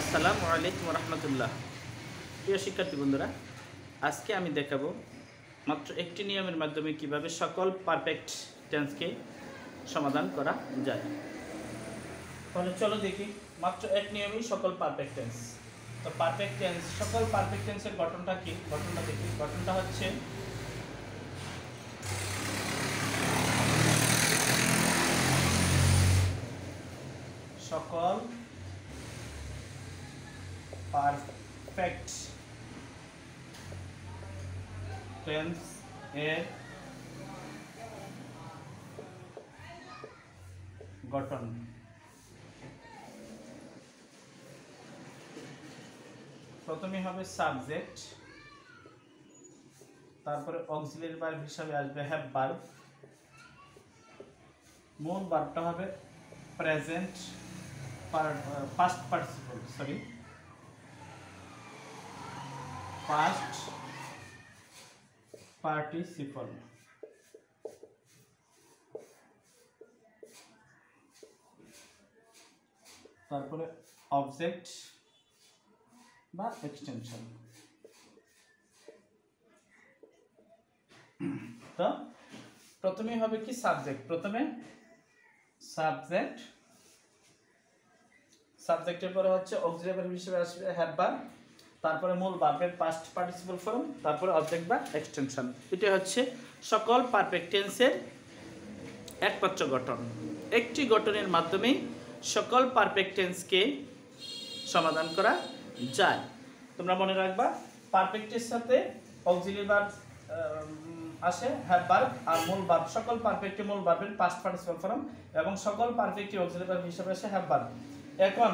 আসসালামু আলাইকুম রহমতুল্লাহ প্রিয় শিক্ষার্থী বন্ধুরা, আজকে আমি দেখাবো মাত্র একটি নিয়মের মাধ্যমে কীভাবে সকল পারফেক্ট টেন্সকে সমাধান করা যায়। তাহলে চলো দেখি, মাত্র এক নিয়মেই সকল পারফেক্ট টেন্স তো পারফেক্ট টেন্স সকল পারফেক্ট টেন্সের গঠনটা কি? গঠনটা দেখি, গঠনটা হচ্ছে সকল পারফেক্ট টেন্স এর গঠন প্রথমে হবে সাবজেক্ট তারপরে অক্সিলারি ভার্ব হিসাবে আসবে হ্যাভ ভার্ব মূল ভার্বটা হবে present past participle sorry past participle. তারপরে অবজেক্ট বা এক্সটেনশন তো প্রথমে হবে কি সাবজেক্ট প্রথমে সাবজেক্ট সাবজেক্টের পরে হচ্ছে অক্সিলারি হিসেবে আসবে হ্যাভ বা তারপরে মূল ভার্বের পাস্ট পার্টিসিপল ফর্ম তারপরে অবজেক্ট বা এক্সটেনশন এটা হচ্ছে সকল পারফেক্ট টেন্সের একমাত্র গঠন। একটি গঠনের মাধ্যমেই সকল পারফেক্ট টেন্সকে সমাধান করা যায়। তোমরা মনে রাখবা পারফেক্টের সাথে অক্সিলারি ভার্ব আসে হ্যাভ ভার্ব আর মূল ভার্ব সকল পারফেক্টে মূল ভার্বের পাস্ট পার্টিসিপল ফর্ম এবং সকল পারফেক্টে অক্সিলারি ভার্ব হিসেবে আসে হ্যাভ ভার্ব এখন,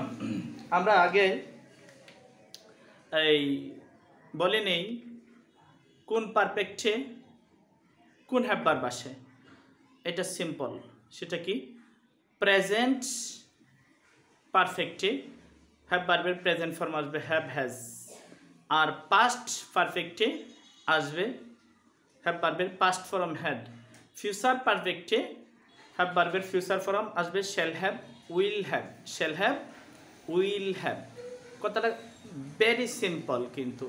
আমরা আগে এই বলে নেই, কোন পারফেক্টে কোন হ্যাববার বাসে। এটা সিম্পল সেটা কি? প্রেজেন্ট পারফেক্টে হ্যাভ বার্বের প্রেজেন্ট ফর্ম আসবে হ্যাভ হ্যাজ আর পাস্ট পারফেক্টে আসবে হ্যাভ বার্বের পাস্ট ফর্ম হ্যাড ফিউচার পারফেক্টে হ্যাভ বার্বের ফিউচার ফর্ম আসবে shall have will have shall have will have কথাটা ভেরি সিম্পল কিন্তু।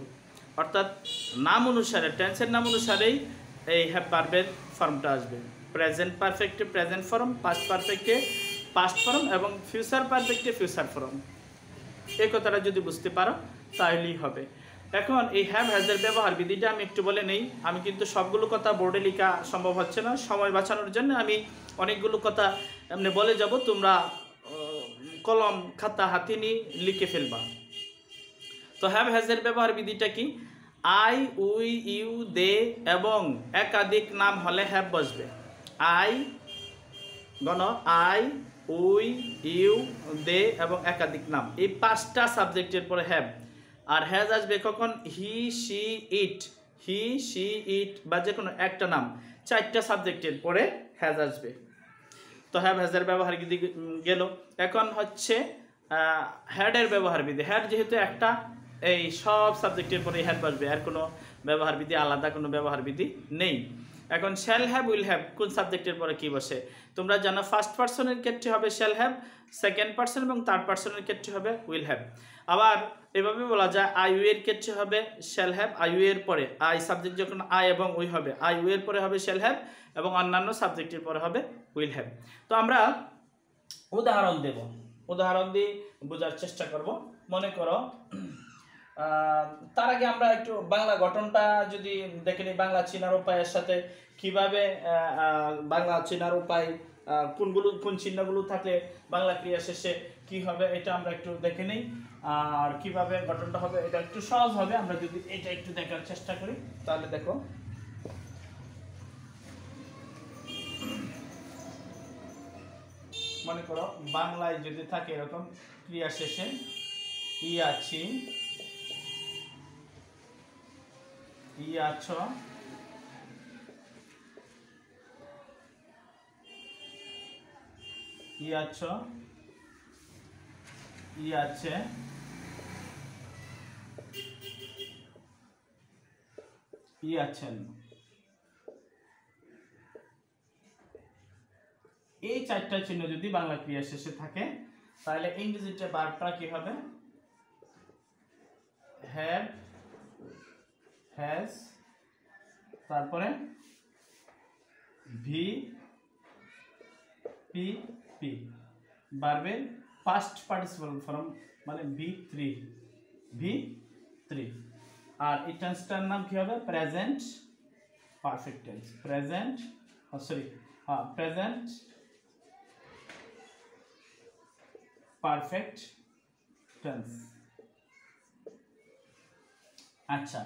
অর্থাৎ নাম অনুসারে টেন্সের নাম অনুসারেই এই হ্যাভ পারবের ফর্মটা আসবে। প্রেজেন্ট পারফেক্টে প্রেজেন্ট ফর্ম পাস্ট পারফেক্টে পাস্ট ফর্ম এবং ফিউচার পারফেক্টে ফিউচার ফর্ম এই কথাটা যদি বুঝতে পারো, তাহলেই হবে। এখন এই হ্যাভ হ্যাজের ব্যবহার বিধিটা আমি একটু বলে নেই। আমি কিন্তু সবগুলো কথা বোর্ডে লেখা সম্ভব হচ্ছে না। সময় বাঁচানোর জন্য আমি অনেকগুলো কথা এমনি বলে যাব। তোমরা কলম, খাতা, হাতে নিয়ে লিখে ফেলবা। তো হ্যাভ হ্যাজের ব্যবহার বিধিটা কি? আই উই ইউ দে এবং একাধিক নাম হলে হ্যাভ বসবে। আই গণ আই উই ইউ দে এবং একাধিক নাম। এই পাঁচটা সাবজেক্টের পরে হ্যাভ আর হ্যাজ আসবে কখন? He she it he she ইট বা যে কোনো একটা নাম। চারটা সাবজেক্টের পরে হ্যাজ আসবে। তো হ্যাভ হ্যাজের ব্যবহার বিধি গেল। এখন হচ্ছে হ্যাডের ব্যবহার বিধি। হ্যাড যেহেতু একটা এই সব সাবজেক্টের পরে হ্যাড বসবে। আর কোনো ব্যবহার বিধি আলাদা, কোনো ব্যবহার বিধি নেই। এখন শ্যাল হ্যাভ উইল হ্যাভ কোন সাবজেক্টের পরে কি বসে? তোমরা জানো ফার্স্ট পার্সনের ক্ষেত্রে হবে শ্যাল হ্যাভ সেকেন্ড পার্সন এবং থার্ড পার্সনের ক্ষেত্রে হবে উইল হ্যাভ আবার এভাবে বলা যায় আই ইউ এর ক্ষেত্রে হবে শ্যাল হ্যাভ আই ইউ এর পরে। আই সাবজেক্ট যখন আই এবং উই হবে আই ইউ এর পরে হবে শ্যাল হ্যাভ এবং অন্যান্য সাবজেক্টের পরে হবে উইল হ্যাভ তো আমরা উদাহরণ দেব। উদাহরণ দিয়ে বোঝার চেষ্টা করব। মনে করো তার আগে আমরা একটু বাংলা গঠনটা যদি দেখে নিই, বাংলা চিনার উপায়ের সাথে কীভাবে বাংলা চিনার উপায় কোনগুলো, কোন চিহ্নগুলো থাকলে বাংলা ক্রিয়া শেষে কি হবে এটা আমরা একটু দেখে নিই। আর কীভাবে গঠনটা হবে এটা একটু সহজ হবে, আমরা যদি এটা একটু দেখার চেষ্টা করি, তাহলে দেখো। মনে করো বাংলায় যদি থাকে এরকম, ক্রিয়া শেষে ই আছি ই আছ? ই আছ? ই আছে? ই আছেন? এই চারটা চিহ্ন যদি বাংলা ক্রিয়া শেষে থাকে, তাহলে ইংরেজিতে বার্বটা কি হবে? হ্যাড হ্যাজ তারপরে ভি, পি পি। বারবের পাস্ট পার্টিসিপাল ফর্ম মানে ভি থ্রি ভি থ্রি আর এই টেন্সটার নাম কি হবে? Present perfect tense present sorry হ্যাঁ প্রেজেন্ট পারফেক্ট টেন্স আচ্ছা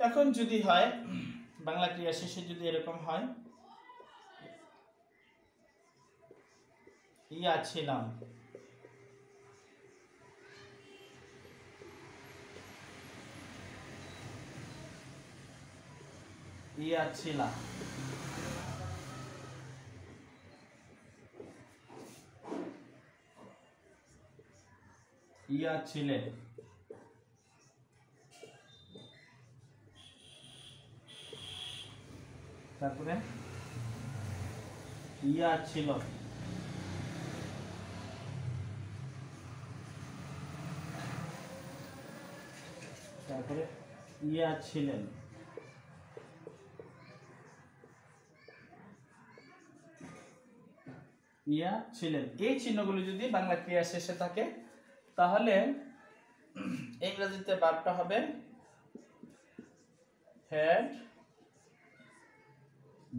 এখন যদি হয়, বাংলা ক্রিয়া শেষে যদি এরকম হয় ইয়া ছিলাম ইয়া ছিলাম ইয়া ছিলেন তারপরে? ইয়া ছিল? তারপরে ইয়া ছিলেন? ইয়া ছিলেন? এই চিহ্নগুলি যদি বাংলা ক্রিয়া শেষে থাকে, তাহলে ইংরেজিতে বারটা হবে হেড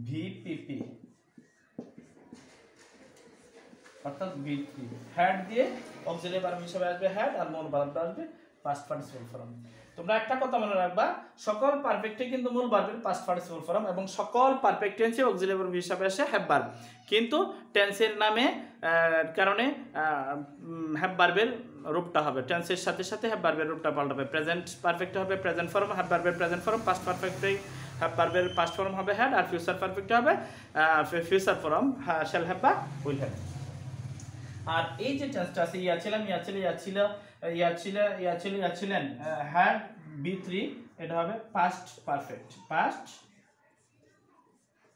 ভিপিপি অর্থাৎ ভিপি হ্যাড দিয়ে অক্সিলিয়ারি ভার্ব হিসেবে আসবে হ্যাড আর মূল ভার্বটা আসবে পাস্ট পার্টিসিপল ফর্ম তোমরা একটা কথা মনে রাখবা, সকল পারফেক্টে কিন্তু মূল ভার্বের পাস্ট পার্টিসিপল ফর্ম এবং সকল পারফেক্ট টেন্সে অক্সিলিয়ারি ভার্ব হিসাবে আসে হ্যাভ ভার্ব কিন্তু টেন্সের নামে কারণে হ্যাভ ভার্বের রূপটা হবে। টেন্সের সাথে সাথে হ্যাভ ভার্বের রূপটা পাল্টাবে। প্রেজেন্ট পারফেক্ট হবে প্রেজেন্ট ফর্ম হ্যাভ ভার্বের প্রেজেন্ট ফর্ম পাস্ট পারফেক্টে হ্যাভ ভার্বের পাস্ট ফর্ম হবে হ্যাড আর ফিউচার পারফেক্ট হবে ফিউচার ফর্ম শ্যাল হ্যাভ বা উইল হ্যাভ আর এই যে টেন্সটা আছে, ইয়া ছিলাম ইয়া ছিল ইয়া ছিল ইয়া ছিল ইয়া ছিল, ইয়া ছিলেন হ্যাড বি থ্রি এটা হবে পাস্ট পারফেক্ট পাস্ট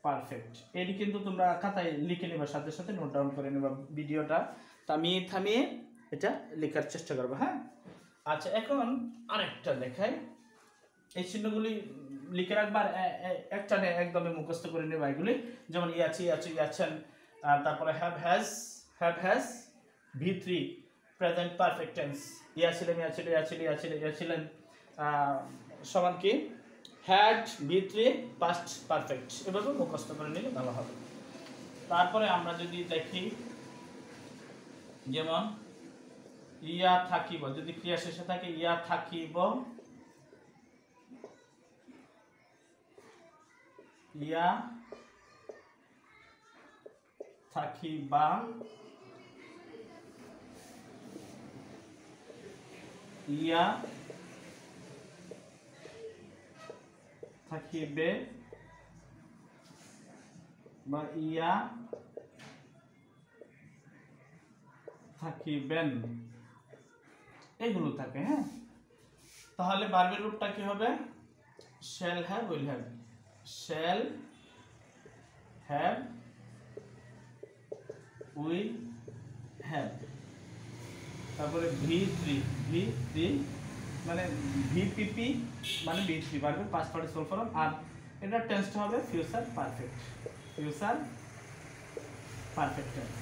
পারফেক্ট এটি কিন্তু তোমরা খাতায় লিখে নেবার সাথে সাথে নোট ডাউন করে নেবা ভিডিওটা। থামিয়ে থামিয়ে এটা লেখার চেষ্টা করবে হ্যাঁ? আচ্ছা এখন আরেকটা দেখাই। এই চিহ্নগুলি লিখে রাখবার একটা একদমই মুখস্থ করে নেবা এগুলি। যেমন ইয়াছি ইয়াছি ইয়াছেন তারপরে have has have has V three present perfect tense ইয়া ছিলেন, ইয়া ছিল ইয়া ছিল ইয়া ইয়া ছিলেন সমান কি? Had V three past perfect এভাবে মুখস্থ করে নিলে ভালো হবে। তারপরে আমরা যদি দেখি, যেমন, ইয়া থাকিব, যদি ক্রিয়া শেষে থাকে, ইয়া থাকিব। ইয়া থাকিবা। ইয়া থাকিবে বা ইয়া থাকিবেন। এগুলো থাকে হ্যাঁ? তাহলে বার্বের রূপটা কি হবে? Shall have will have shall have will have তারপরে ভি থ্রি ভি থ্রি মানে ভিপিপি মানে ভি থ্রি বাড়বে পাঁচ পার্টিসিপাল ফর্ম আর এটা টেন্সটা হবে future perfect future perfect tense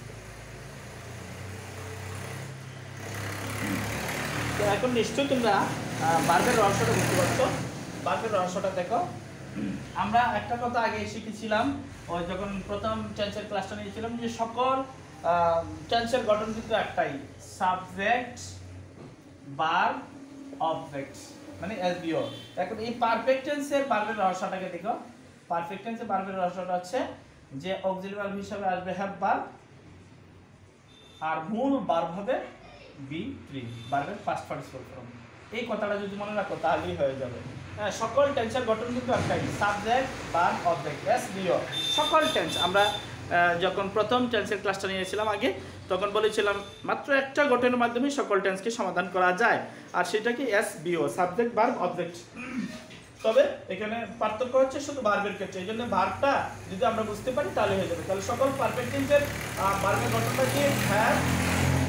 তো এখন নিশ্চয়ই তোমরা আহ, বার্বের রহস্যটা বুঝতে পারছ। বার্বের রহস্যটা দেখো। আমরা একটা কথা আগে শিখেছিলাম ওই যখন প্রথম টেন্সের ক্লাসটা নিয়েছিলাম যে সকল টেন্সের গঠন কিন্তু একটাই সাবজেক্ট বার অবজেক্ট মানে এসবিও এখন এই পারফেক্ট টেন্সের বার্বের রহস্যটাকে দেখো। পারফেক্ট টেন্সের বার্বের রহস্যটা হচ্ছে যে অক্সিলারি ভার্ব হিসাবে আসবে হ্যাভ ভার্ব আর মূল ভার্ব হবে বি থ্রি ভার্বের ফার্স্ট পার্টিসিপাল ফর্ম এই কথাটা যদি মনে রাখো, তাহলেই হয়ে যাবে। সকল টেন্সের গঠন কিন্তু একটাই subject verb object S V O সকল টেন্স আমরা যখন প্রথম টেন্সের ক্লাসটা নিয়েছিলাম আগে, তখন বলেছিলাম, মাত্র একটা গঠনের মাধ্যমে সকল টেন্সকে সমাধান করা যায়। আর সেটা কি S V O subject verb object তবে এখানে পার্থক্য হচ্ছে শুধু ভার্বের ক্ষেত্রে। এই জন্য ভার্বটা যদি আমরা বুঝতে পারি, তাহলে হয়ে যাবে। তাহলে সকল পারফেক্ট টেন্সের ভার্বের গঠনটা কি? হ্যাভ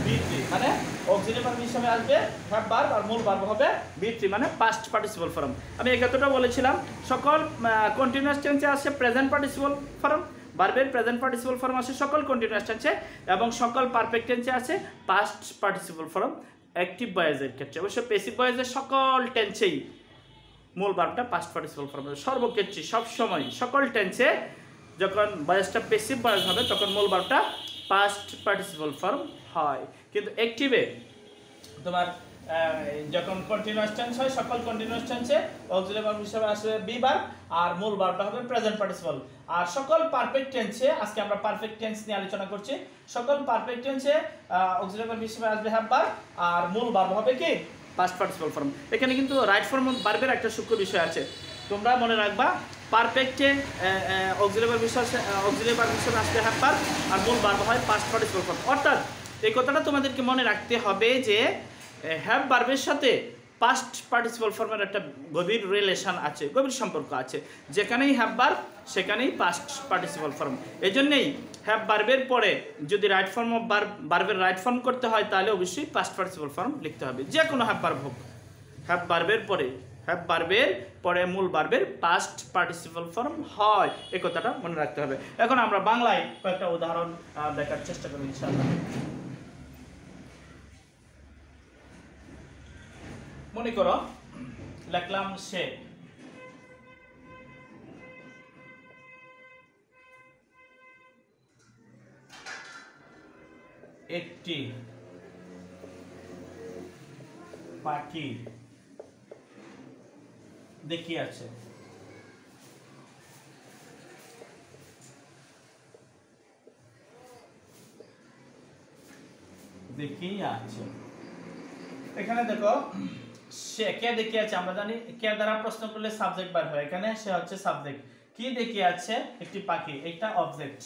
বি মানে অক্সিলিয়ারি ভার্ব হিসাবে আসবে? হ্যাভ ভার্ব আর মূল ভার্ব হবে বি মানে পাস্ট পার্টিসিপাল ফর্ম আমি কথাটা বলেছিলাম, সকল কন্টিনিউয়াস টেন্সে আসে প্রেজেন্ট পার্টিসিপাল ফর্ম ভার্বের প্রেজেন্ট পার্টিসিপাল ফর্ম আসে সকল কন্টিনিউয়াস টেন্সে এবং সকল পারফেক্ট টেন্সে আছে পাস্ট পার্টিসিপাল ফর্ম অ্যাক্টিভ বয়েজের ক্ষেত্রে। অবশ্য পেসিভ বয়েজের সকল টেন্সেই মূল ভার্বটা পাস্ট পার্টিসিপাল ফর্ম সর্বক্ষেত্রে সবসময় সকল টেন্সে যখন বয়সটা পেসিভ বয়স হবে, তখন মূল ভার্বটা পাস্ট পার্টিসিপাল ফর্ম হয়। কিন্তু অ্যাক্টিভে তোমার যখন কন্টিনিউয়াস টেন্স হয়, সকল কন্টিনিউয়াস টেন্সে অক্সিলিয়ারি ভার্ব হিসেবে আসবে বি ভার্ব আর মূল ভার্বটা হবে প্রেজেন্ট পার্টিসিপাল আর সকল পারফেক্ট টেন্সে আজকে আমরা পারফেক্ট টেন্স নিয়ে আলোচনা করছি, সকল পারফেক্ট টেন্সে অক্সিলিয়ারি ভার্ব হিসেবে আসবে হ্যাভ ভার্ব আর মূল ভার্ব হবে কি? পাস্ট পার্টিসিপাল ফর্ম এখানে কিন্তু রাইট ফর্ম ভার্বের একটা সূক্ষ্ম বিষয় আছে। তোমরা মনে রাখবা অক্সিলিয়ারি ভার্ব হিসেবে অক্সিলিয়ারি ভার্ব হিসেবে আসবে আর মূল ভার্ব হয় পাস্ট পার্টিসিপাল ফর্ম অর্থাৎ, এই কথাটা তোমাদেরকে মনে রাখতে হবে যে হ্যাভ ভার্বের সাথে পাস্ট পার্টিসিপাল ফর্মের একটা গভীর রিলেশন আছে, গভীর সম্পর্ক আছে। যেখানেই হ্যাভ ভার্ব সেখানেই পাস্ট পার্টিসিপাল ফর্ম এই জন্যেই হ্যাভ ভার্বের পরে যদি রাইট ফর্ম অফ ভার্বের রাইট ফর্ম করতে হয়, তাহলে অবশ্যই পাস্ট পার্টিসিপাল ফর্ম লিখতে হবে। যে কোনো হ্যাভ ভার্ব হোক। হ্যাভ ভার্বের পরে হ্যাভ বার্বের পরে মূল বার্বের পাস্ট পার্টিসিপাল ফর্ম হয়। এই কথাটা মনে রাখতে হবে। এখন আমরা বাংলায় কয়েকটা উদাহরণ দেখার চেষ্টা করি মনে করো, লিখলাম সে। একটি পাখি। দেখিয়ে আছে? দেখিয়ে আছে? এখানে দেখো, সে কে দেখিয়ে আছে আমরা জানি, কে দ্বারা প্রশ্ন করলে সাবজেক্ট বার হয়। এখানে সে হচ্ছে সাবজেক্ট কি দেখিয়ে আছে? একটি পাখি এটা অবজেক্ট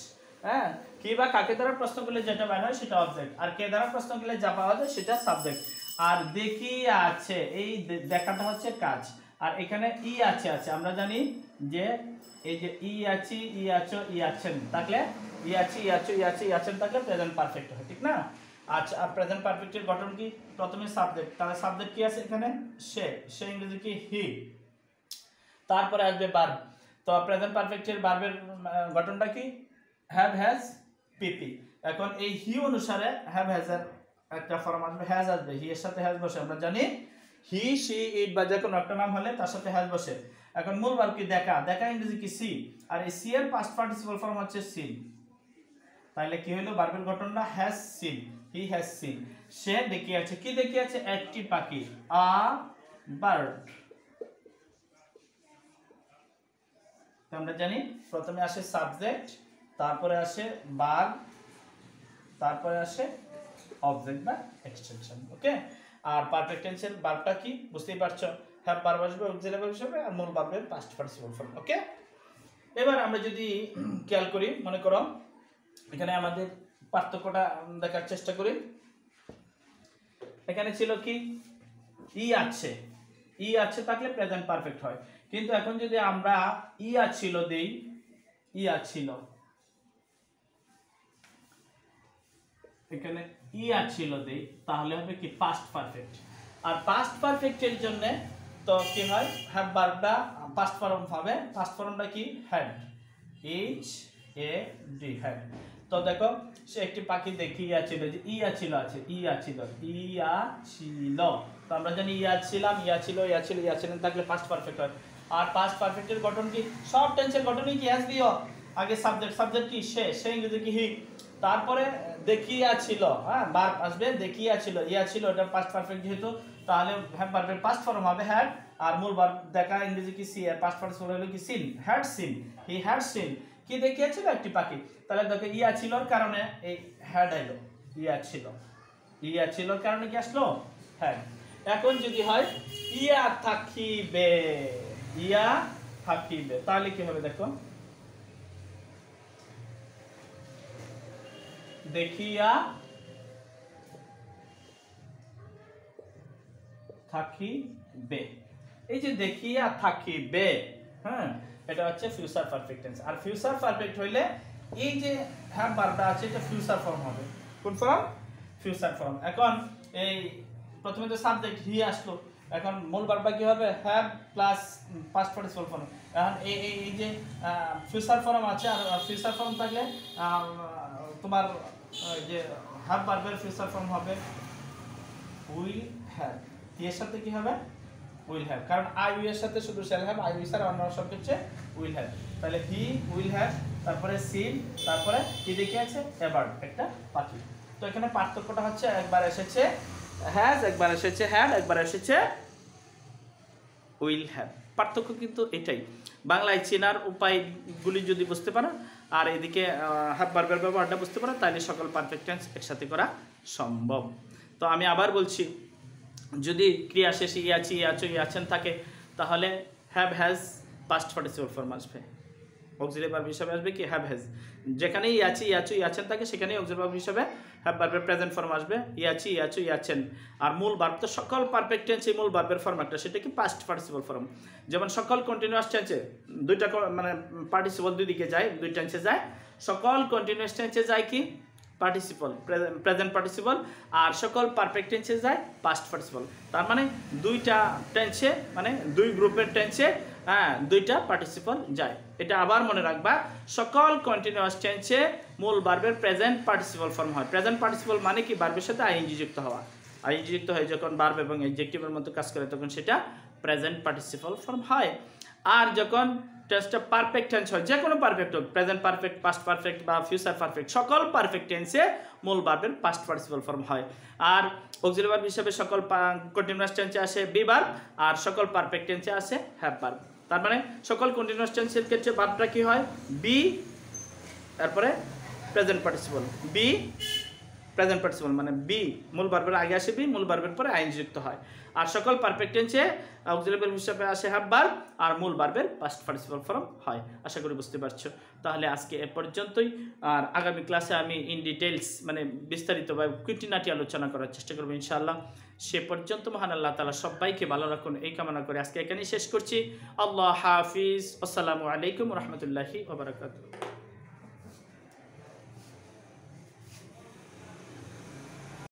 হ্যাঁ? কি বা কাকে দ্বারা প্রশ্ন করলে যেটা বার হয় সেটা অবজেক্ট আর কে দ্বারা প্রশ্ন করলে যা পাওয়া যায় সেটা সাবজেক্ট আর দেখিয়ে আছে? এই দেখাটা হচ্ছে কাজ। আর এখানে ই আছে আছে। আমরা জানি যে এই যে ই আছি, ই আছো, ই আছেন থাকলে, ই আছি, ই আছো, ই আছে, ই আছেন থাকলে প্রেজেন্ট পারফেক্ট হয়, ঠিক না? আচ্ছা আর প্রেজেন্ট পারফেক্টের গঠন কি? প্রথমে সাবজেক্ট তাহলে সাবজেক্ট কি আছে এখানে? সে। সে ইংরেজি কি? হি তারপরে আসবে বার্ব তো প্রেজেন্ট পারফেক্টের বার্বের গঠনটা কি? হ্যাভ হ্যাজ পিপি এখন এই হি অনুসারে হ্যাভ হ্যাজ এর একটা ফর্ম আসবে। হ্যাজ আসবে। হি এর সাথে হ্যাজ বসে। আমরা জানি হি সি ইট বা যে কোনো একটা নাম হলে তার সাথে হ্যাজ বসে। এখন মূল ভার্ব কি? দেখা। দেখা ইংরেজি কি? সি আর এই সি এর পাস্ট পার্টিসিপাল ফর্ম হচ্ছে সিন তাহলে কি হলো ভার্বের গঠনটা has seen he has seen সে দেখিয়ে আছে। কি দেখিয়ে আছে? একটি পাখি। আ বার্ড আমরা জানি, প্রথমে আসে সাবজেক্ট তারপরে আসে বাগ তারপরে আসে অবজেক্ট বা এক্সটেনশন ওকে আর পারফেক্ট টেন্সের ভার্বটা কি? বুঝতেই পারছ? হ্যাভ ভার্ব আসবে অক্সিলারি হিসেবে, আর মূল ভার্বের পাস্ট পার্টিসিপাল ফর্ম ওকে এবার আমরা যদি খেয়াল করি, মনে করো, এখানে আমাদের পার্থক্যটা দেখার চেষ্টা করি। এখানে ছিল কি? ই আছে। ই আছে থাকলে প্রেজেন্ট পারফেক্ট হয়। কিন্তু এখন যদি আমরা ই আছিল দেই, ই আছিল। এখানে ই আর ছিল দেই, তাহলে হবে কি পাস্ট পারফেক্ট আর পাস্ট পারফেক্টের জন্য তো কি হয়? হ্যাভ ভার্বটা পাস্ট ফর্ম হবে পাস্ট ফর্মটা কি? Had H A D had তো দেখো, সে একটি পাখি দেখিয়াছিল যে ই আছিল, আছে ই আছিল ই আছিল। তো আমরা জানি ইয়া ছিলাম ইয়া ছিল ইয়া ছিল ইয়া ছিলেন থাকলে পাস্ট পারফেক্ট হয়। আর পাস্ট পারফেক্টের গঠন কি? সব টেন্সের গঠনই কি? অ্যাজ দিও। আগে সাবজেক্ট সাবজেক্ট কি? সে সে ইংরেজি কি? হি তারপরে দেখিয়াছিল হ্যাঁ বার আসবে দেখিয়াছিল ইয়া ছিল, এটা পাস্ট পারফেক্ট যেহেতু, তাহলে হ্যাঁ পারফেক্ট পাস্ট ফর্ম হবে হ্যাড আর মূল বার দেখা ইংরেজি কি সি পাস্ট ফর্ম হলো কি seen had seen he had seen কি দেখিয়েছিল একটি পাখি? তাহলে দেখো, ইয়া ছিলর কারণে এই হ্যাড এলো, ইয়া ছিল, ইয়া ছিলর কারণে কি আসলো? হ্যাড এখন যদি হয়, ইয়া থাকিবে ইয়া থাকিবে, তাহলে কি হবে দেখো? দেখিয়া থাকিবে। এই যে দেখিয়া থাকিবে হ্যাঁ এটা হচ্ছে ফিউচার পারফেক্ট টেন্স আর ফিউচার পারফেক্ট হইলে এই যে হ্যাভ ভার্বটা আছে, এটা ফিউচার ফর্ম হবে। কোন ফর্ম ফিউচার ফর্ম এখন এই প্রথমে তো সাবজেক্ট হি আসলো। এখন মূল বারবার কি হবে? Have plus past participle form এখন এই এই যে ফিউচার ফর্ম আছে, আর ফিউচার ফর্ম থাকলে তোমার যে হ্যাভ বারবার ফিউচার ফর্ম হবে, উইল হ্যাভ। এর সাথে কি হবে? Will have. কারণ আই ইউ এর সাথে শুধু shall have I you sir অন্য সব হচ্ছে উইল হ্যাভ। তাহলে হি উইল হ্যাভ, তারপরে সিন তারপরে কি দেখে আছে? এবার্ড একটা পাখি। তো এখানে পার্থক্যটা হচ্ছে একবার এসেছে হ্যাজ একবার এসেছে হ্যাড একবার এসেছে উইল হ্যাভ। পার্থক্য কিন্তু এটাই। বাংলায় চেনার উপায়গুলি যদি বুঝতে পারো আর এদিকে হ্যাভ বারবার ব্যবহারটা বুঝতে পারো তাহলে সকল পারফেক্ট টেন্স একসাথে করা সম্ভব। তো আমি আবার বলছি, যদি ক্রিয়া শেষে ইয়াছি ইয়াচো ইয়াছেন থাকে, তাহলে have has past participle form আসবে অক্সিলারি ভার্ব হিসাবে আসবে কি? হ্যাভ হ্যাজ যেখানেই ইয়াচি ইয়াচু ইয়াছেন থাকে সেখানেই অক্সিলারি ভার্ব হিসাবে হ্যাভ ভার্বের প্রেজেন্ট ফর্ম আসবে। ইয়াচি ইয়াচু ইয়াছেন আর মূল ভার্ব তো সকল পারফেক্ট টেন্সে মূল ভার্বের ফর্ম একটা সেটা কি পাস্ট পার্টিসিপাল ফর্ম যেমন সকল কন্টিনিউয়াস টেন্সে দুইটা মানে পার্টিসিপাল দুই দিকে যায়, দুই টেন্সে যায়। সকল কন্টিনিউয়াস টেন্সে যায় কি? পার্টিসিপল প্রেজেন্ট পার্টিসিপল আর সকল পারফেক্ট টেন্সে যায় পাস্ট পার্টিসিপল তার মানে দুইটা টেন্সে মানে দুই গ্রুপের টেন্সে হ্যাঁ দুইটা পার্টিসিপল যায়। এটা আবার মনে রাখবা, সকল কন্টিনিউয়াস টেন্সে মূল বার্বের প্রেজেন্ট পার্টিসিপল ফর্ম হয়। প্রেজেন্ট পার্টিসিপল মানে কি? বার্বের সাথে আইএনজি যুক্ত হওয়া। আইএনজি যুক্ত হয় যখন বার্ব এবং এডজেক্টিভের মতো কাজ করে, তখন সেটা প্রেজেন্ট পার্টিসিপল ফর্ম হয়। আর যখন টেন্সটা পারফেক্ট টেন্স হয় যে কোনো পারফেক্ট হোক প্রেজেন্ট পারফেক্ট পাস্ট পারফেক্ট বা ফিউচার পারফেক্ট সকল পারফেক্ট টেন্সে মূল বার্বের পাস্ট পার্টিসিপাল ফর্ম হয়। আর অক্সিলারি ভার্ব হিসেবে সকল কন্টিনিউয়াস টেন্সে আসে বি ভার্ব আর সকল পারফেক্ট টেন্সে আসে হ্যাভ ভার্ব তার মানে সকল কন্টিনিউয়াস টেন্সের ক্ষেত্রে ভার্বটা কি হয়? বি তারপরে present participle be present participle মানে বি মূল ভার্বের আগে আসে বি মূল ভার্বের পরে আইন যুক্ত হয়। আর সকল পারফেক্ট টেন্সে অক্সিলারি ভার্ব হিসেবে আসে হ্যাভ ভার্ব আর মূল ভার্বের পাস্ট পার্টিসিপাল ফর্ম হয়। আশা করি বুঝতে পারছ। তাহলে আজকে এ পর্যন্তই। আর আগামী ক্লাসে আমি ইন ডিটেলস মানে বিস্তারিতভাবে কুইটিনাটি আলোচনা করার চেষ্টা করব ইনশাআল্লাহ। সে পর্যন্ত, মহান আল্লাহ তালা সবাইকে ভালো রাখুন। এই কামনা করে আজকে এখানেই শেষ করছি। আল্লাহ হাফিজ। আসসালামু আলাইকুম রহমতুল্লাহি ওবরাকাতুহ